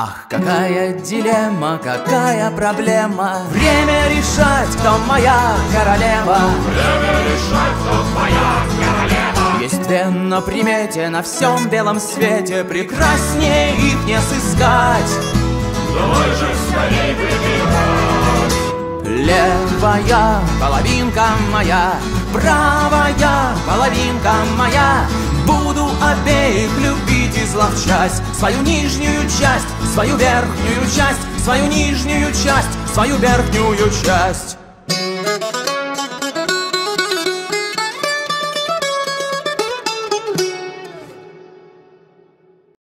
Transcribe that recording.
Ах, какая дилемма, какая проблема. Время решать, кто моя королева. Время решать, кто моя королева. Есть две на примете на всем белом свете. Прекраснее их не сыскать. Давай же скорей выбирать Левая половинка моя Правая половинка моя любить и зловчасть Свою нижнюю часть, свою верхнюю часть Свою нижнюю часть, свою верхнюю часть